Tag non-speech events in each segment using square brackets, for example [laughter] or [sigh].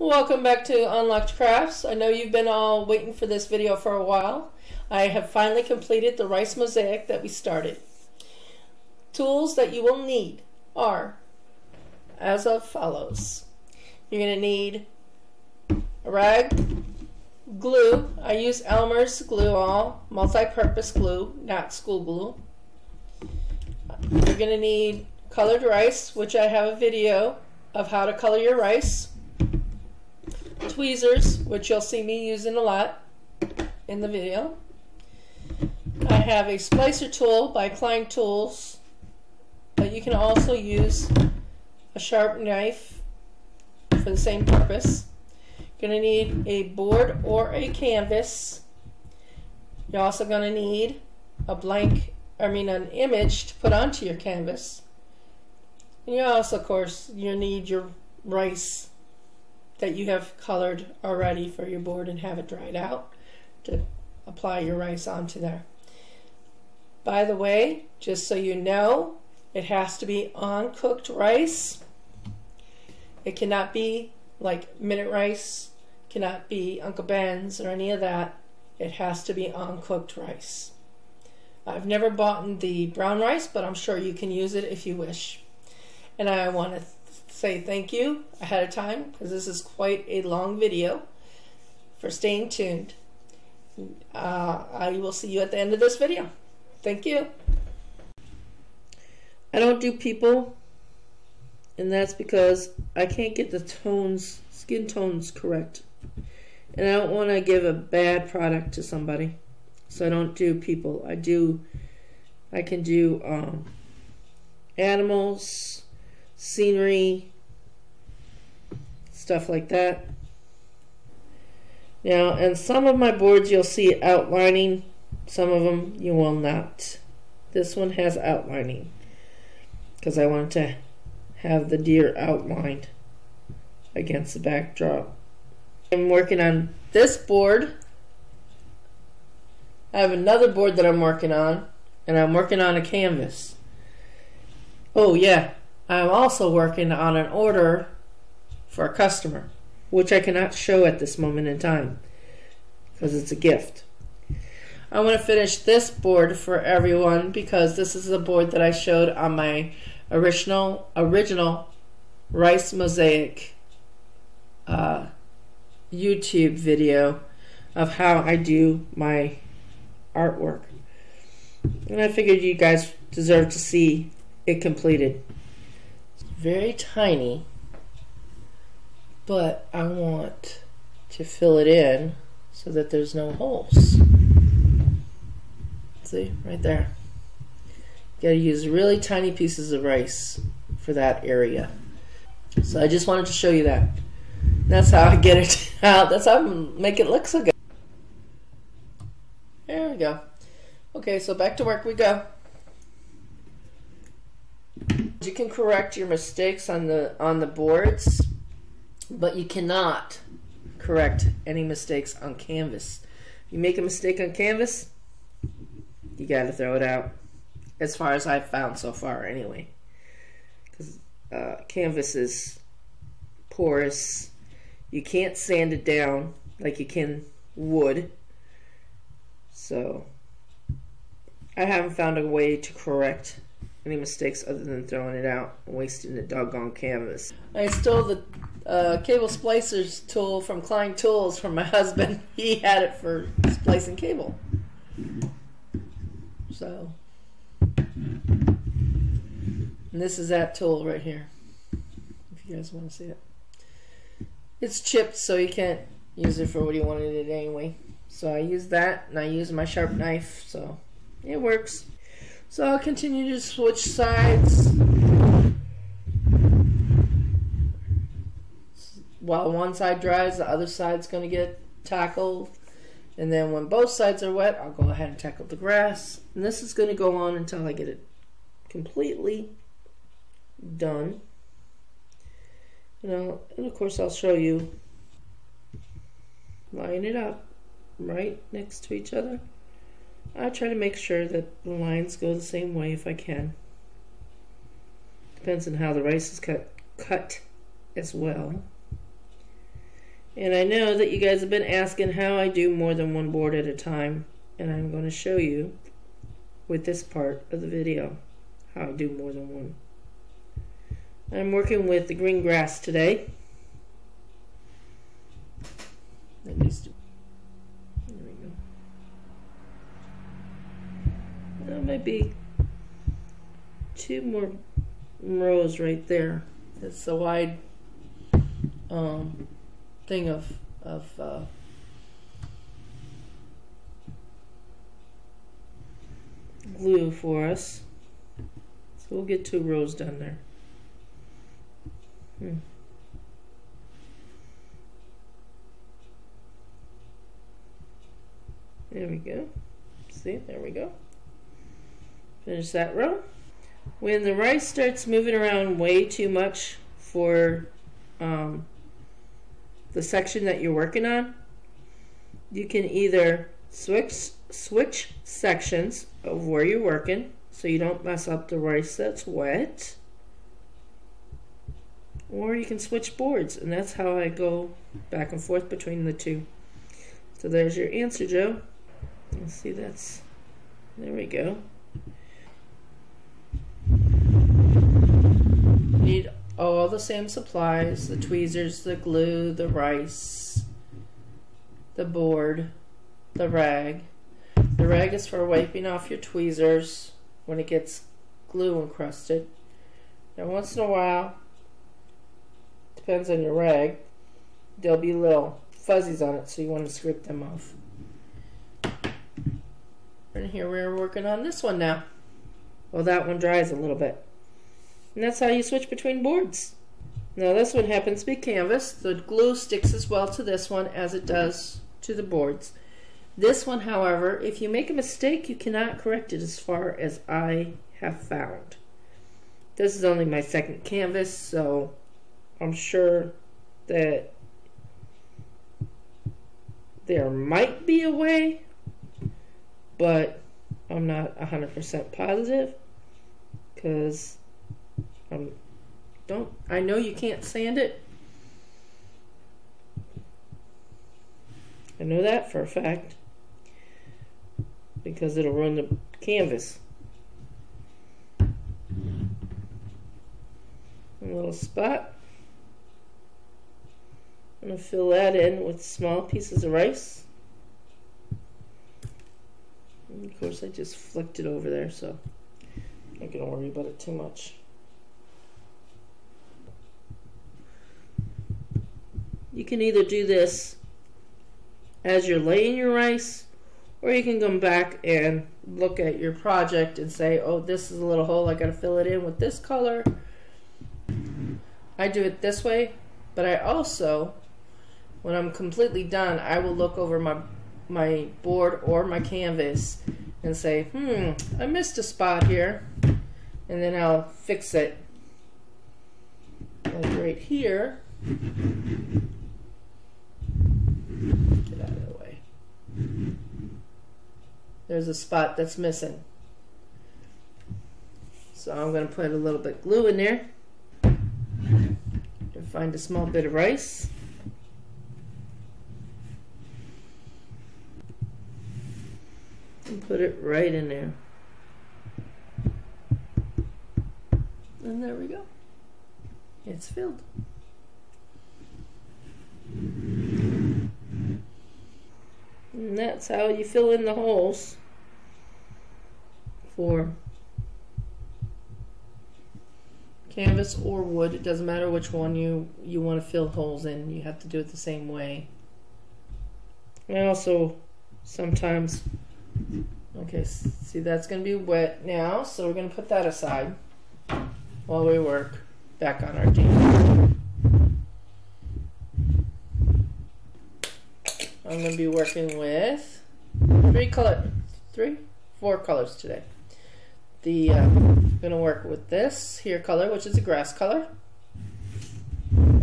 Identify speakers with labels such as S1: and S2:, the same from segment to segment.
S1: Welcome back to Unlocked Crafts. I know you've been all waiting for this video for a while. I have finally completed the rice mosaic that we started. Tools that you will need are as of follows. You're going to need a rag, glue. I use Elmer's glue all, multi-purpose glue, not school glue. You're going to need colored rice, which I have a video of how to color your rice. Tweezers, which you'll see me using a lot in the video. I have a splicer tool by Klein Tools, but you can also use a sharp knife for the same purpose. Going to need a board or a canvas. You're also going to need a blank, I mean an image to put onto your canvas. And you also, of course, you need your rice that you have colored already for your board and have it dried out to apply your rice onto there. By the way, just so you know, it has to be uncooked rice. It cannot be like minute rice, cannot be Uncle Ben's or any of that. It has to be uncooked rice. I've never bought the brown rice, but I'm sure you can use it if you wish. And I want to say thank you ahead of time because this is quite a long video for staying tuned. Uh, I will see you at the end of this video. Thank you. I don't do people and that's because I can't get the tones, skin tones correct. And I don't want to give a bad product to somebody. So I don't do people. I do, I can do um, animals, scenery, stuff like that. Now, and some of my boards you'll see outlining, some of them you will not. This one has outlining because I wanted to have the deer outlined against the backdrop. I'm working on this board. I have another board that I'm working on, and I'm working on a canvas. Oh, yeah, I'm also working on an order for a customer, which I cannot show at this moment in time because it's a gift. I want to finish this board for everyone because this is the board that I showed on my original original rice mosaic uh, YouTube video of how I do my artwork. And I figured you guys deserve to see it completed. Very tiny, but I want to fill it in so that there's no holes. See, right there. You gotta use really tiny pieces of rice for that area. So I just wanted to show you that. That's how I get it [laughs] out. That's how I make it look so good. There we go. Okay, so back to work we go. You can correct your mistakes on the on the boards, but you cannot correct any mistakes on canvas. You make a mistake on canvas, you got to throw it out as far as I've found so far, anyway. Because uh, canvas is porous. You can't sand it down like you can wood. So, I haven't found a way to correct any mistakes other than throwing it out and wasting the doggone canvas. I stole the uh, cable splicers tool from Klein Tools from my [laughs] husband. He had it for splicing cable. So and this is that tool right here. If you guys want to see it. It's chipped so you can't use it for what you wanted it anyway. So I use that and I use my sharp knife so it works. So I'll continue to switch sides while one side dries the other side's going to get tackled and then when both sides are wet I'll go ahead and tackle the grass and this is going to go on until I get it completely done. You and of course I'll show you line it up right next to each other. I try to make sure that the lines go the same way if I can. Depends on how the rice is cut cut as well. And I know that you guys have been asking how I do more than one board at a time. And I'm going to show you with this part of the video how I do more than one. I'm working with the green grass today. That needs to, there we go. That might be two more rows right there. It's a wide um, thing of of uh, glue for us. So we'll get two rows done there. Hmm. There we go. See, there we go. Finish that row. When the rice starts moving around way too much for um, the section that you're working on, you can either switch switch sections of where you're working so you don't mess up the rice that's wet or you can switch boards and that's how I go back and forth between the two. So there's your answer Joe. Let's see that's there we go need all the same supplies the tweezers the glue the rice the board the rag. The rag is for wiping off your tweezers when it gets glue encrusted. And once in a while depends on your rag there'll be little fuzzies on it so you want to scrape them off. And here we're working on this one now well that one dries a little bit. And that's how you switch between boards. Now this one happens to be canvas. The glue sticks as well to this one as it does to the boards. This one however if you make a mistake you cannot correct it as far as I have found. This is only my second canvas so I'm sure that there might be a way, but I'm not 100% positive because I'm um, don't I know you can't sand it. I know that for a fact because it'll run the canvas. A little spot. I'm going to fill that in with small pieces of rice. And of course, I just flicked it over there, so not to worry about it too much. You can either do this as you're laying your rice, or you can come back and look at your project and say, oh, this is a little hole, I got to fill it in with this color. I do it this way, but I also when I'm completely done, I will look over my my board or my canvas and say, hmm, I missed a spot here. And then I'll fix it. Like right here. Get out of the way. There's a spot that's missing. So I'm going to put a little bit of glue in there. And find a small bit of rice. And put it right in there. And there we go. It's filled. And that's how you fill in the holes for canvas or wood. It doesn't matter which one you, you want to fill holes in. You have to do it the same way. I also sometimes Okay, see that's going to be wet now, so we're going to put that aside while we work back on our dam. I'm going to be working with three color, three, four colors today. The uh, I'm going to work with this here color, which is a grass color.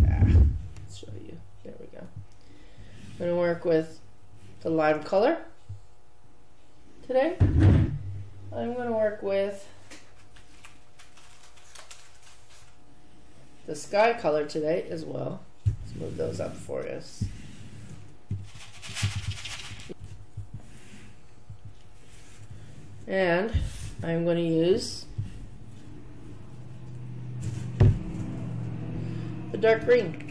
S1: Ah, let's show you. There we go. I'm going to work with the lime color Today, I'm going to work with the sky color today as well. Let's move those up for us. And I'm going to use the dark green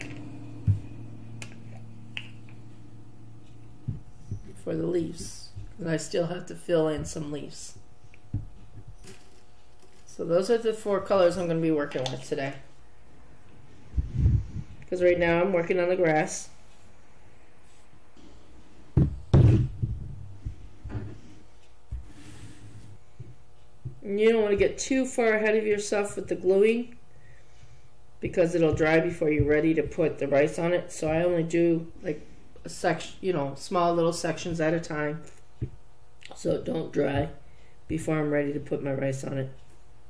S1: for the leaves. And I still have to fill in some leaves. So those are the four colors I'm going to be working with today. Because right now I'm working on the grass. You don't want to get too far ahead of yourself with the gluing because it'll dry before you're ready to put the rice on it. So I only do like a section, you know, small little sections at a time so it don't dry before I'm ready to put my rice on it.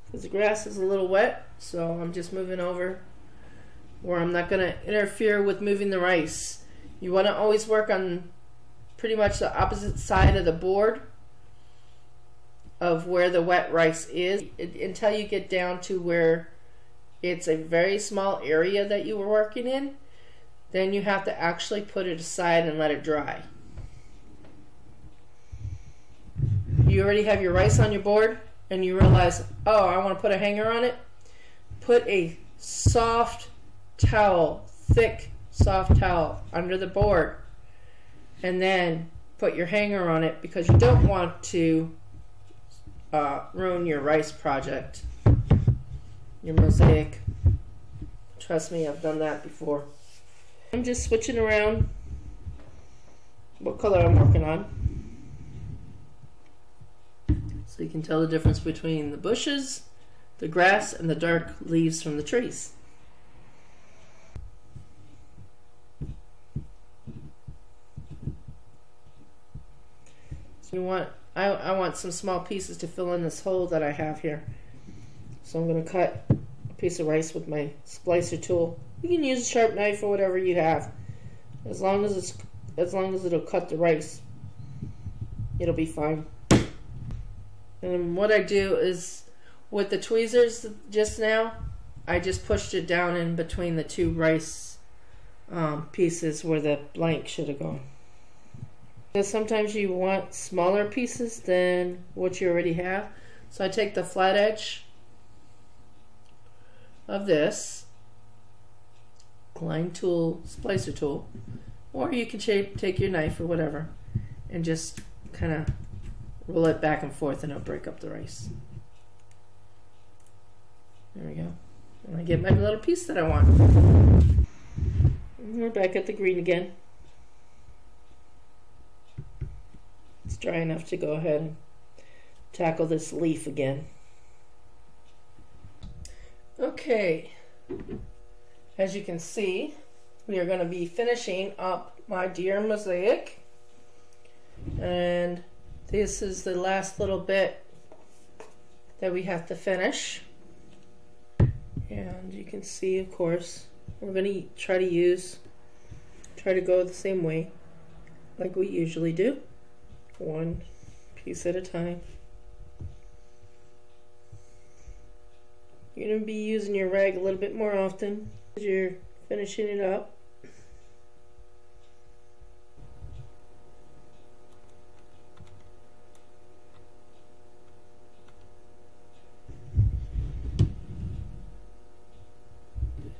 S1: Because the grass is a little wet, so I'm just moving over where I'm not going to interfere with moving the rice. You want to always work on pretty much the opposite side of the board of where the wet rice is until you get down to where it's a very small area that you were working in. Then you have to actually put it aside and let it dry. You already have your rice on your board and you realize, oh, I want to put a hanger on it. Put a soft towel, thick, soft towel under the board and then put your hanger on it because you don't want to uh, ruin your rice project, your mosaic. Trust me, I've done that before. I'm just switching around what color I'm working on. So you can tell the difference between the bushes, the grass, and the dark leaves from the trees. So you want I, I want some small pieces to fill in this hole that I have here. So I'm going to cut a piece of rice with my splicer tool. You can use a sharp knife or whatever you have. As long as it's as long as it'll cut the rice, it'll be fine. And what I do is with the tweezers just now, I just pushed it down in between the two rice um, pieces where the blank should have gone. Because sometimes you want smaller pieces than what you already have. So I take the flat edge of this Klein tool, splicer tool, or you can take your knife or whatever and just kind of roll it back and forth and it'll break up the rice. There we go. And I get my little piece that I want. And we're back at the green again. It's dry enough to go ahead and tackle this leaf again. Okay, as you can see, we are going to be finishing up my deer mosaic. And this is the last little bit that we have to finish. And you can see, of course, we're going to try to use, try to go the same way like we usually do one piece at a time. You're going to be using your rag a little bit more often as you're finishing it up.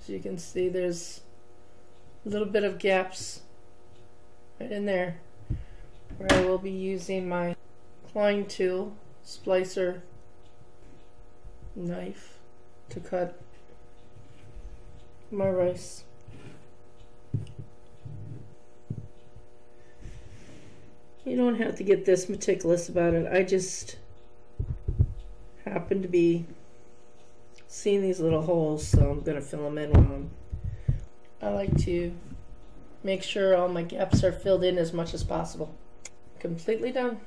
S1: As you can see there's a little bit of gaps right in there where I will be using my Klein tool splicer knife to cut my rice. You don't have to get this meticulous about it. I just happen to be seeing these little holes, so I'm going to fill them in with them. I like to make sure all my gaps are filled in as much as possible completely done.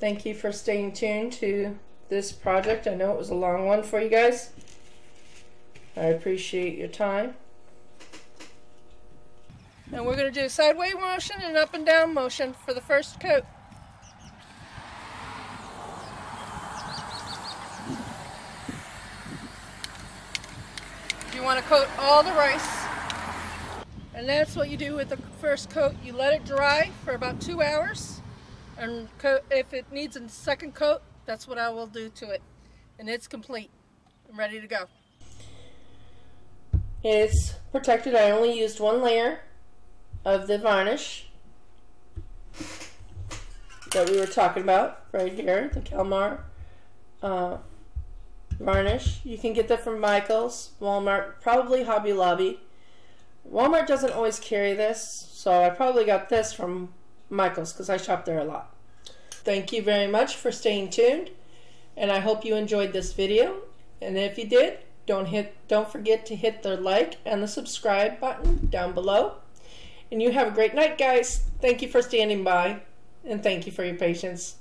S1: Thank you for staying tuned to this project. I know it was a long one for you guys. I appreciate your time. And we're going to do a sideways motion and up and down motion for the first coat. Want to coat all the rice and that's what you do with the first coat. You let it dry for about two hours. And if it needs a second coat, that's what I will do to it. And it's complete. I'm ready to go. It's protected. I only used one layer of the varnish that we were talking about right here, the Kamar uh, varnish. You can get that from Michael's, Walmart, probably Hobby Lobby. Walmart doesn't always carry this, so I probably got this from Michael's because I shop there a lot. Thank you very much for staying tuned, and I hope you enjoyed this video. And if you did, don't hit don't forget to hit the like and the subscribe button down below. And you have a great night, guys. Thank you for standing by, and thank you for your patience.